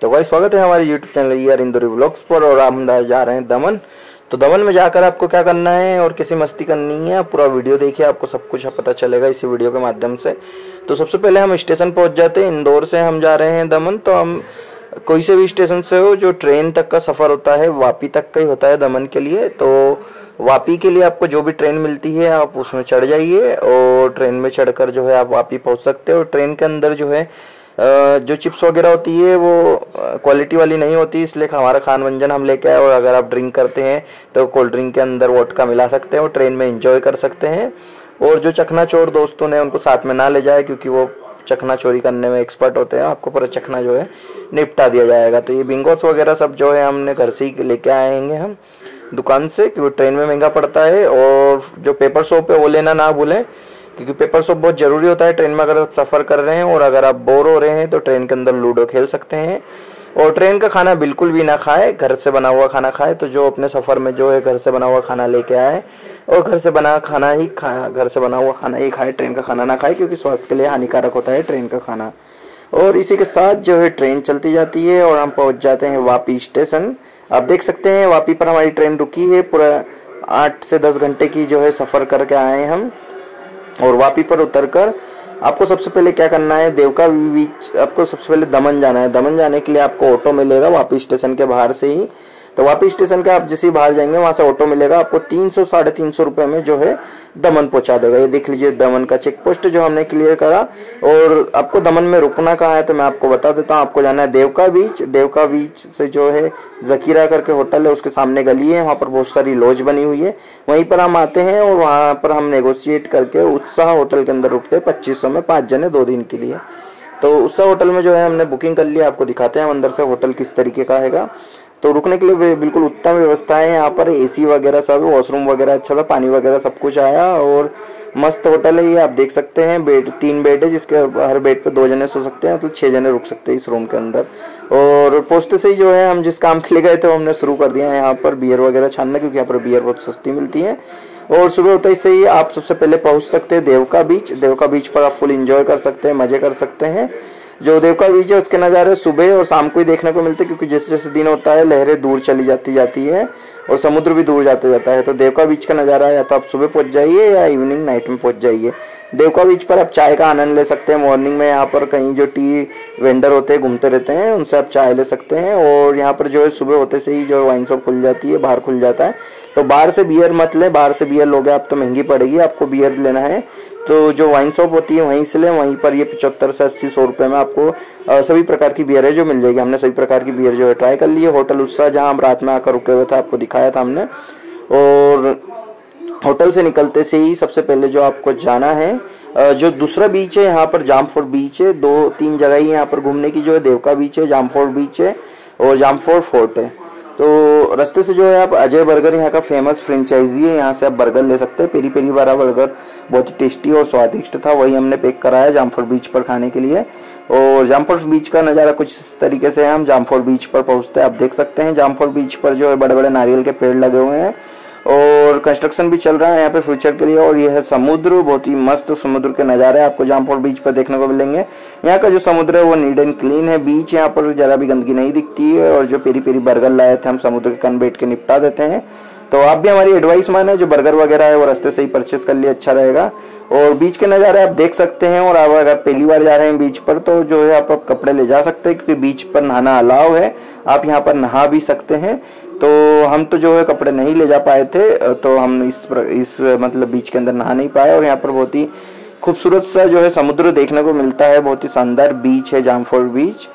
तो भाई, स्वागत है हमारे यूट्यूब चैनल यार इंदौरी व्लॉग्स पर, और हम जा रहे हैं दमन। तो दमन में जाकर आपको क्या करना है और कैसी मस्ती करनी है पूरा वीडियो देखिए, आपको सब कुछ पता चलेगा इसी वीडियो के माध्यम से। तो सबसे पहले हम स्टेशन पहुँच जाते हैं, इंदौर से हम जा रहे हैं दमन। तो हम कोई से भी स्टेशन से हो, जो ट्रेन तक का सफ़र होता है, वापी तक का ही होता है दमन के लिए। तो वापी के लिए आपको जो भी ट्रेन मिलती है, आप उसमें चढ़ जाइए, और ट्रेन में चढ़कर जो है आप वापी पहुँच सकते हो। ट्रेन के अंदर जो है जो चिप्स वगैरह होती है, वो क्वालिटी वाली नहीं होती, इसलिए हमारा खान व्यंजन हम लेके आए और अगर आप ड्रिंक करते हैं तो कोल्ड ड्रिंक के अंदर वोटका मिला सकते हैं और ट्रेन में इंजॉय कर सकते हैं। और जो चखना चोर दोस्तों ने उनको साथ में ना ले जाए, क्योंकि वो चखना चोरी करने में एक्सपर्ट होते हैं, आपको पूरा चखना जो है, निपटा दिया जाएगा। तो ये बिंगोस वगैरह सब जो है, हमने घर से ही लेके आएँगे हम, दुकान से, क्योंकि ट्रेन में महँगा पड़ता है और जो पेपर सोप है, वो लेना ना भूलें। क्योंकि पेपर सोप बहुत ज़रूरी होता है, ट्रेन में अगर आप सफ़र कर रहे हैं और अगर आप बोर हो रहे हैं तो ट्रेन के अंदर लूडो खेल सकते हैं। और ट्रेन का खाना बिल्कुल भी ना खाए, घर से बना हुआ खाना खाए तो जो अपने सफ़र में जो है घर से बना हुआ खाना लेके आए, और घर से बना खाना ही खाया घर से बना हुआ खाना ही खाए, ट्रेन का खाना ना खाए, क्योंकि स्वास्थ्य के लिए हानिकारक होता है ट्रेन का खाना। और इसी के साथ जो है ट्रेन चलती जाती है, और हम पहुँच जाते हैं वापी स्टेशन। आप देख सकते हैं, वापी पर हमारी ट्रेन रुकी है, पूरा आठ से दस घंटे की जो है सफ़र करके आए हम। और वापी पर उतर कर आपको सबसे पहले क्या करना है देवका बीच आपको सबसे पहले दमन जाना है। दमन जाने के लिए आपको ऑटो मिलेगा वापी स्टेशन के बाहर से ही। तो वापी स्टेशन का आप जैसे बाहर जाएँगे, वहाँ से ऑटो मिलेगा, आपको तीन सौ, साढ़े तीन सौ रुपए में जो है दमन पहुँचा देगा। ये देख लीजिए दमन का चेक पोस्ट जो हमने क्लियर करा, और आपको दमन में रुकना कहाँ है तो मैं आपको बता देता हूँ। आपको जाना है देवका बीच देवका बीच से जो है जकीरा करके होटल है, उसके सामने गली है, वहाँ पर बहुत सारी लॉज बनी हुई है। वहीं पर हम आते हैं और वहाँ पर हम नेगोशिएट करके उत्साह होटल के अंदर रुकते हैं पच्चीस में पाँच जने दो दिन के लिए। तो उत्साह होटल में जो है हमने बुकिंग कर लिया, आपको दिखाते हैं हम अंदर से होटल किस तरीके का हैगा। तो रुकने के लिए बिल्कुल उत्तम व्यवस्था है। यहाँ पर एसी वगैरह सब वॉशरूम वगैरह अच्छा था, पानी वगैरह सब कुछ आया और मस्त होटल है ये। आप देख सकते हैं, बेड, तीन बेड है जिसके हर बेड पे दो जने सो सकते हैं तो छः जने रुक सकते हैं इस रूम के अंदर। और पोस्ट से ही जो है, हम जिस काम के लिए गए थे, हमने शुरू कर दिया है यहाँ पर बियर वगैरह छानना, क्योंकि यहाँ पर बियर बहुत सस्ती मिलती है। और सुबह होते ही से ही आप सबसे पहले पहुँच सकते हैं देवका बीच देवका बीच पर आप फुल इंजॉय कर सकते हैं, मज़े कर सकते हैं। जो देव का बीच है, उसके नज़ारे सुबह और शाम को ही देखने को मिलते हैं, क्योंकि जैसे जैसे दिन होता है, लहरें दूर चली जाती जाती है। और समुद्र भी दूर जाते जाता है तो देवका बीच का नज़ारा या तो आप सुबह पहुँच जाइए या इवनिंग नाइट में पहुँच जाइए। देवका बीच पर आप चाय का आनंद ले सकते हैं मॉर्निंग में यहाँ पर कहीं जो टी वेंडर होते हैं, घूमते रहते हैं, उनसे आप चाय ले सकते हैं, और यहाँ पर जो है सुबह होते से ही जो वाइन शॉप खुल जाती है, बाहर खुल जाता है। तो बाहर से बियर मत लें, बाहर से बियर लोगे आप तो महँगी पड़ेगी, आपको बियर लेना है। तो जो वाइन शॉप होती है, वहीं से लें, वहीं पर ये पचहत्तर से अस्सी, सौ रुपये में आपको सभी प्रकार की बियर है जो मिल जाएगी। हमने सभी प्रकार की बियर जो है ट्राई कर ली है। होटल उत्साह जहाँ हम रात में आकर रुके हुए थे, आपको दिखाया था हमने। और होटल से निकलते से ही सबसे पहले जो आपको जाना है जो दूसरा बीच है, यहाँ पर जामफोर बीच है, दो तीन जगह ही यहाँ पर घूमने की जो है, देवका बीच है, जामफोर बीच है और जामफोर फोर्ट है। तो रास्ते से जो है आप अजय बर्गर यहाँ का फ़ेमस फ्रेंचाइजी है, यहाँ से आप बर्गर ले सकते हैं। पेरी पेरी वाला बर्गर बहुत ही टेस्टी और स्वादिष्ट था, वही हमने पैक कराया जामफोर बीच पर खाने के लिए। और जामफोर बीच का नज़ारा कुछ तरीके से है, हम जामफोर बीच पर पहुँचते हैं। आप देख सकते हैं जामफोर बीच पर जो है बड़े बड़े नारियल के पेड़ लगे हुए हैं। और कंस्ट्रक्शन भी चल रहा है यहाँ पे फ्यूचर के लिए और यह है समुद्र, बहुत ही मस्त समुद्र के नज़ारे आपको जामपुर बीच पर देखने को मिलेंगे। यहाँ का जो समुद्र है वो नीट एंड क्लीन है बीच यहाँ पर जरा भी गंदगी नहीं दिखती है और जो पेरी पेरी बर्गर लाए थे हम समुद्र के कन बैठ के निपटा देते हैं। तो आप भी हमारी एडवाइस माने, जो बर्गर वगैरह है वो रास्ते से ही परचेस कर लिए अच्छा रहेगा। और बीच के नज़ारे आप देख सकते हैं और आप अगर पहली बार जा रहे हैं बीच पर तो जो है आप आप कपड़े ले जा सकते हैं क्योंकि बीच पर नहाना अलाव है। आप यहाँ पर नहा भी सकते हैं। तो हम तो जो है कपड़े नहीं ले जा पाए थे तो हम इस पर, इस मतलब बीच के अंदर नहा नहीं पाए और यहाँ पर बहुत ही खूबसूरत सा जो है समुद्र देखने को मिलता है। बहुत ही शानदार बीच है जामफोर बीच।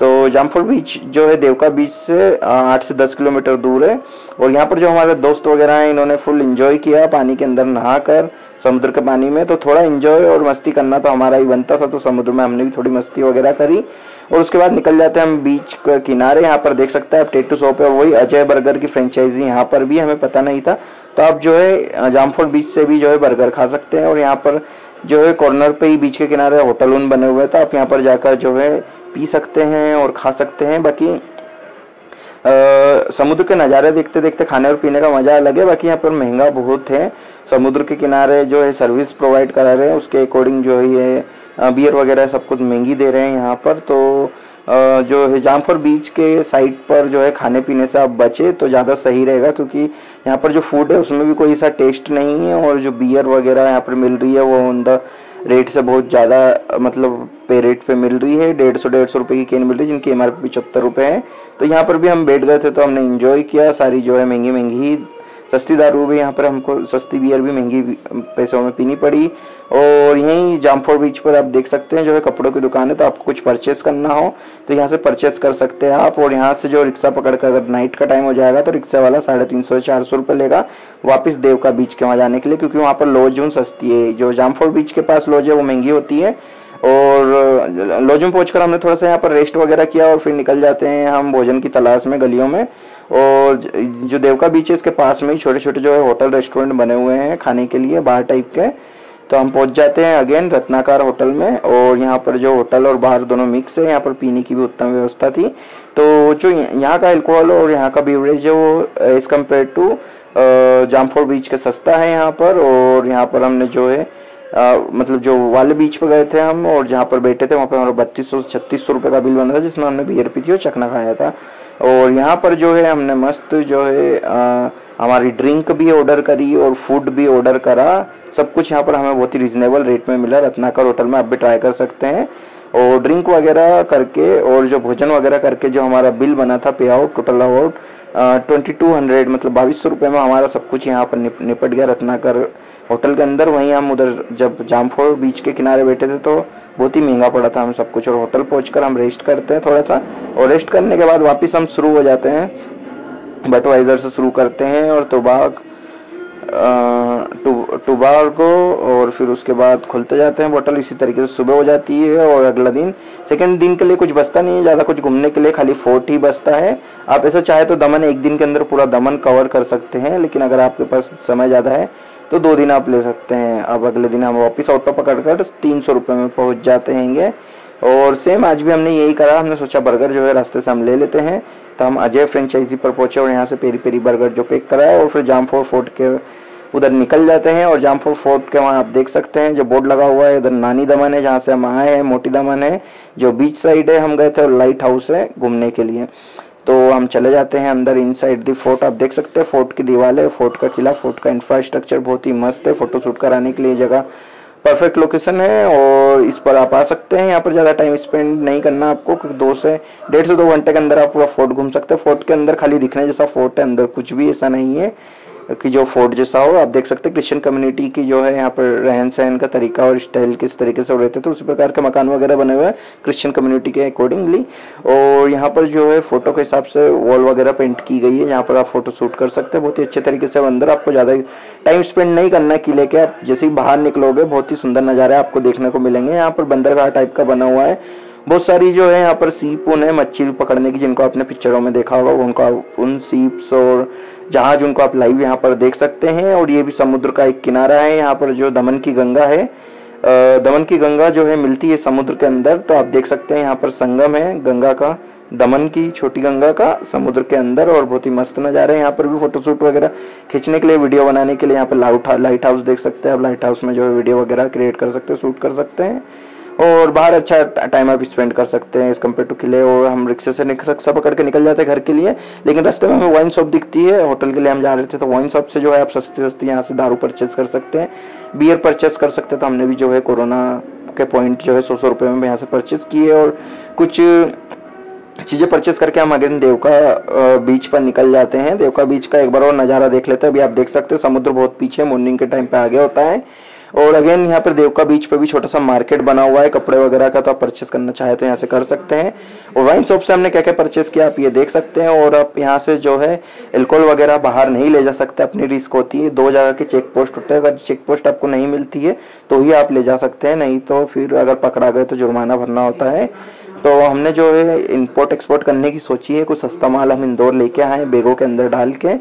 तो जामफल बीच जो है देवका बीच से आठ से दस किलोमीटर दूर है। और यहाँ पर जो हमारे दोस्त वगैरह हैं, इन्होंने फुल इंजॉय किया, पानी के अंदर नहा कर समुद्र के पानी में। तो थोड़ा इंजॉय और मस्ती करना तो हमारा ही बनता था तो समुद्र में हमने भी थोड़ी मस्ती वगैरह करी। और उसके बाद निकल जाते हैं हम बीच के किनारे। यहाँ पर देख सकते हैं आप टेटू शॉप है, वही अजय बर्गर की फ्रेंचाइजी यहाँ पर भी, हमें पता नहीं था। तो आप जो है जामफल बीच से भी जो है बर्गर खा सकते हैं। और यहाँ पर जो है कॉर्नर पे ही बीच के किनारे होटल उन बने हुए तो आप यहाँ पर जाकर जो है पी सकते हैं और खा सकते हैं। बाकी समुद्र के नज़ारे देखते देखते खाने और पीने का मज़ा अलग है। बाकी यहाँ पर महँगा बहुत है। समुद्र के किनारे जो है सर्विस प्रोवाइड करा रहे हैं, उसके अकॉर्डिंग जो है ये बियर वगैरह सब कुछ महँगी दे रहे हैं यहाँ पर तो जो है जामफर बीच के साइड पर जो है खाने पीने से आप बचे तो ज़्यादा सही रहेगा, क्योंकि यहाँ पर जो फ़ूड है, उसमें भी कोई ऐसा टेस्ट नहीं है, और जो बियर वगैरह यहाँ पर मिल रही है, वो ऑन द रेट से बहुत ज़्यादा मतलब पे रेट पे मिल रही है। डेढ़ सौ डेढ़ सौ रुपये की केन मिल रही है, जिनकी एम आर पी पचहत्तर रुपये है। तो यहाँ पर भी हम बैठ गए थे तो हमने इन्जॉय किया, सारी जो है महँगी महँगी सस्ती दारू भी यहाँ पर हमको, सस्ती बियर भी महँगी पैसों में पीनी पड़ी। और यहीं जामफोर बीच पर आप देख सकते हैं, जो है कपड़ों की दुकान है तो आपको कुछ परचेस करना हो तो यहाँ से परचेस कर सकते हैं आप। और यहाँ से जो रिक्शा पकड़ कर अगर नाइट का टाइम हो जाएगा तो रिक्शा वाला साढ़े तीन सौ, चार सौ रुपये लेगा वापस देवका बीच के वहाँ जाने के लिए, क्योंकि वहाँ पर लॉज उन सस्ती है। जो जामफोर बीच के पास लॉज है, वो महँगी होती है। और लॉज में पहुंचकर हमने थोड़ा सा यहाँ पर रेस्ट वगैरह किया और फिर निकल जाते हैं हम भोजन की तलाश में गलियों में। और जो देवका बीच है इसके पास में ही छोटे छोटे जो है होटल, रेस्टोरेंट बने हुए हैं खाने के लिए, बाहर टाइप के। तो हम पहुँच जाते हैं अगेन रत्नाकार होटल में और यहाँ पर जो होटल और बाहर दोनों मिक्स है, यहाँ पर पीने की भी उत्तम व्यवस्था थी। तो जो यहाँ का एल्कोहल और यहाँ का बीवरेज है वो एज कंपेयर टू जामफोर बीच के सस्ता है यहाँ पर और यहाँ पर हमने जो है आ, मतलब जो वाले बीच पर गए थे हम और जहाँ पर बैठे थे वहाँ पर हमारा बत्तीस सौ छत्तीस सौ रुपये का बिल बना था जिसमें हमने बियर पी थी और चखना खाया था। और यहाँ पर जो है हमने मस्त जो है हमारी ड्रिंक भी ऑर्डर करी और फ़ूड भी ऑर्डर करा। सब कुछ यहाँ पर हमें बहुत ही रिजनेबल रेट में मिला। रत्नाकर होटल में आप भी ट्राई कर सकते हैं। और ड्रिंक वगैरह करके और जो भोजन वगैरह करके जो हमारा बिल बना था pay out total about twenty two hundred मतलब बाईस सौ रुपये में हमारा सब कुछ यहाँ पर निप, निपट गया रत्नाकर होटल के अंदर। वहीं हम उधर जब जामफोर बीच के किनारे बैठे थे तो बहुत ही महँगा पड़ा था हम सब कुछ और होटल पहुँच हम रेस्ट करते हैं थोड़ा सा और रेस्ट करने के बाद वापस हम शुरू हो जाते हैं। बटवाइजर से शुरू करते हैं और बाग टुबार्गो और फिर उसके बाद खुलते जाते हैं बोतल, इसी तरीके से सुबह हो जाती है और अगला दिन। सेकेंड दिन के लिए कुछ बचता नहीं है, ज़्यादा कुछ घूमने के लिए खाली फोर्ट ही बचता है। आप ऐसा चाहे तो दमन, एक दिन के अंदर पूरा दमन कवर कर सकते हैं, लेकिन अगर आपके पास समय ज़्यादा है तो दो दिन आप ले सकते हैं। अब अगले दिन हम वापस ऑटो पकड़ कर तीन सौ रुपये में पहुँच जाते हैं और सेम आज भी हमने यही करा, हमने सोचा बर्गर जो है रास्ते से हम ले लेते हैं। तो हम अजय फ्रेंचाइजी पर पहुँचे और यहाँ से पेरी पेरी बर्गर जो पैक कराया और फिर जाम फोर फोर्ट के उधर निकल जाते हैं और जामपुर फोर्ट के वहाँ आप देख सकते हैं, जो बोर्ड लगा हुआ है उधर नानी दमन है जहाँ से हम आए हैं, मोटी दमन है, जो बीच साइड है, हम गए थे और लाइट हाउस है घूमने के लिए। तो हम चले जाते हैं अंदर इन साइड दी फोर्ट आप देख सकते हैं फोर्ट की दीवार है फोर्ट का किला फोर्ट का इंफ्रास्ट्रक्चर बहुत ही मस्त है फ़ोटो शूट कराने के लिए जगह। परफेक्ट लोकेशन है और इस पर आप आ सकते हैं। यहाँ पर ज़्यादा टाइम स्पेंड नहीं करना आपको, क्योंकि दो से, डेढ़ से दो घंटे के अंदर आप पूरा फोर्ट घूम सकते हैं। फोर्ट के अंदर खाली दिखने जैसा फोर्ट है, अंदर कुछ भी ऐसा नहीं है। कि जो फोर्ट जैसा हो, आप देख सकते हैं क्रिश्चियन कम्युनिटी की जो है यहाँ पर रहन सहन का तरीका और स्टाइल किस तरीके से रहते तो उसी प्रकार के मकान वगैरह बने हुए हैं क्रिश्चियन कम्युनिटी के अकॉर्डिंगली और यहाँ पर जो है फ़ोटो के हिसाब से वॉल वगैरह पेंट की गई है, यहाँ पर आप फ़ोटो शूट कर सकते हैं। बहुत ही अच्छे तरीके से अंदर आपको ज़्यादा टाइम स्पेंड नहीं करना है किले के आप जैसे ही बाहर निकलोगे, बहुत ही सुंदर नज़ारे आपको देखने को मिलेंगे। यहाँ पर बंदरगाह टाइप का बना हुआ है। बहुत सारी जो है यहाँ पर सीप उन है, मच्छी पकड़ने की, जिनको आपने पिक्चरों में देखा होगा, उनका उन सीप्स और जहाज़ उनको आप लाइव यहाँ पर देख सकते हैं और ये भी समुद्र का एक किनारा है। यहाँ पर जो दमन की गंगा है दमन की गंगा जो है मिलती है समुद्र के अंदर तो आप देख सकते हैं यहाँ पर संगम है, गंगा का, दमन की, छोटी गंगा का, समुद्र के अंदर और बहुत ही मस्त नज़ारे यहाँ पर भी फोटोशूट वगैरह खींचने के लिए वीडियो बनाने के लिए यहाँ पर लाइट हाउस देख सकते हैं। आप लाइट हाउस में जो है वीडियो वगैरह क्रिएट कर सकते हैं शूट कर सकते हैं। और बाहर अच्छा टाइम आप स्पेंड कर सकते हैं इस कंपेयर टू किले और हम रिक्शे से रिक्शा पकड़ के निकल जाते हैं घर के लिए, लेकिन रास्ते में हमें वाइन शॉप दिखती है होटल के लिए हम जा रहे थे तो वाइन शॉप से जो है आप सस्ती सस्ती यहाँ से दारू परचेज कर सकते हैं बियर परचेज कर सकते हैं तो हमने भी जो है कोरोना के पॉइंट जो है सौ सौ रुपये में यहाँ से परचेज किए और कुछ चीज़ें परचेस करके हम अगेन देवका बीच पर निकल जाते हैं। देवका बीच का एक बार और नज़ारा देख लेते हैं। अभी आप देख सकते हैं, समुद्र बहुत पीछे मॉर्निंग के टाइम पे आगे होता है। और अगेन यहाँ पर देवका बीच पर भी छोटा सा मार्केट बना हुआ है। कपड़े वगैरह का तो आप परचेस करना चाहे तो यहाँ से कर सकते हैं। और वाइन शॉप से हमने क्या क्या परचेस किया, आप ये देख सकते हैं। और आप यहाँ से जो है एल्कोहल वगैरह बाहर नहीं ले जा सकते, अपनी रिस्क होती है। दो जगह की चेक पोस्ट होते हैं। अगर चेक पोस्ट आपको नहीं मिलती है तो ही आप ले जा सकते हैं। नहीं तो फिर अगर पकड़ा गए तो जुर्माना भरना होता है। तो हमने जो है इम्पोर्ट एक्सपोर्ट करने की सोची है। कुछ सस्ता माल हम इंदौर लेके आए बेगों के अंदर डाल के।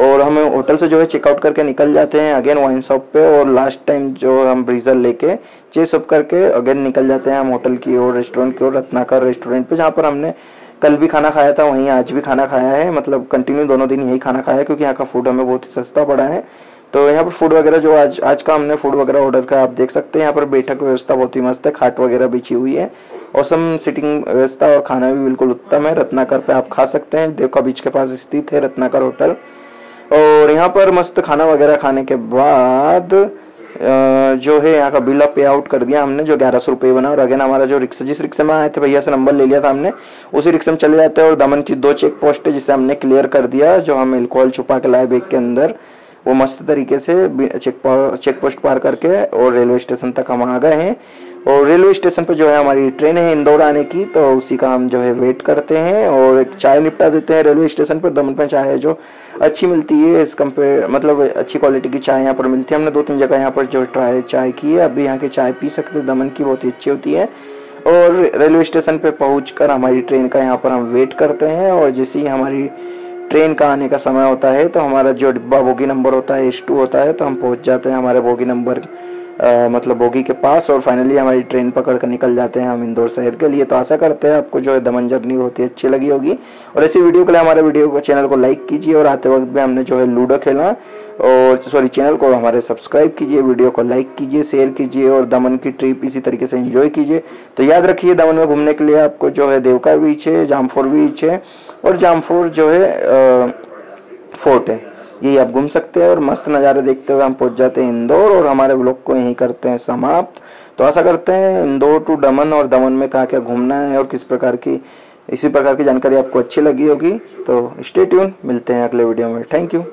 और हम होटल से जो है चेकआउट करके निकल जाते हैं अगेन वाइन शॉप पे और लास्ट टाइम जो हम ब्रीजर लेके चे सब करके अगेन निकल जाते हैं हम होटल की और रेस्टोरेंट की और रत्नाकर रेस्टोरेंट पे, जहाँ पर हमने कल भी खाना खाया था, वहीं आज भी खाना खाया है। मतलब कंटिन्यू दोनों दिन यही खाना खाया है, क्योंकि यहाँ का फ़ूड हमें बहुत ही सस्ता पड़ा है। तो यहाँ पर फ़ूड वगैरह जो आज आज का हमने फ़ूड वगैरह ऑर्डर किया आप देख सकते हैं, यहाँ पर बैठक व्यवस्था बहुत ही मस्त है, खाट वगैरह बिछी हुई है। और सम सिटिंग व्यवस्था और खाना भी बिल्कुल उत्तम है, रत्नाकर पे आप खा सकते हैं। देखो बीच के पास स्थित है रत्नाकर होटल। और यहाँ पर मस्त खाना वगैरह खाने के बाद जो है यहाँ का बिल पे आउट कर दिया हमने, जो ग्यारह सौ रुपये बना। और अगेन हमारा जो रिक्शा, जिस रिक्शे में आए थे भैया से नंबर ले लिया था हमने, उसी रिक्शे में चले जाते हैं। और दमन की दो चेक पोस्ट है, जिसे हमने क्लियर कर दिया, जो हम एल्कोहल छुपा के लाए बैग के अंदर। वो मस्त तरीके से चेक चेक पोस्ट पार करके और रेलवे स्टेशन तक हम आ गए हैं। और रेलवे स्टेशन पर जो है हमारी ट्रेन है इंदौर आने की तो उसी का हम जो है वेट करते हैं और एक चाय निपटा देते हैं रेलवे स्टेशन पर। दमन में चाय है जो अच्छी मिलती है इस कंपेयर मतलब अच्छी क्वालिटी की चाय यहाँ पर मिलती है। हमने दो तीन जगह यहाँ पर जो ट्राई चाय की है। अभी यहाँ की चाय पी सकते हैं। दमन की बहुत ही अच्छी होती है। और रेलवे स्टेशन पे पहुँच हमारी ट्रेन का यहाँ पर हम वेट करते हैं। और जैसे ही हमारी ट्रेन का आने का समय होता है तो हमारा जो डिब्बा बोगी नंबर होता है, एस टू होता है तो हम पहुँच जाते हैं हमारे बोगी नंबर मतलब बोगी के पास और फाइनली हमारी ट्रेन पकड़ कर निकल जाते हैं हम इंदौर शहर के लिए। तो आशा करते हैं आपको जो है दमन जर्नी बहुत ही अच्छी लगी होगी। और ऐसी वीडियो के लिए हमारे वीडियो को चैनल को लाइक कीजिए और आते वक्त भी हमने जो है लूडो खेला। और सॉरी चैनल को हमारे सब्सक्राइब कीजिए वीडियो को लाइक कीजिए शेयर कीजिए और दमन की ट्रिप इसी तरीके से इंजॉय कीजिए। तो याद रखिए दमन में घूमने के लिए आपको जो है देवका बीच है, जामफोर बीच है और जामफोर जो है फोर्ट है। यही आप घूम सकते हैं और मस्त नज़ारे देखते हुए हम पहुँच जाते हैं इंदौर और हमारे ब्लॉग को यहीं करते हैं समाप्त। तो ऐसा करते हैं, इंदौर टू दमन और दमन में कहाँ क्या घूमना है और किस प्रकार की, इसी प्रकार की जानकारी आपको अच्छी लगी होगी। तो स्टे ट्यून मिलते हैं अगले वीडियो में। Thank you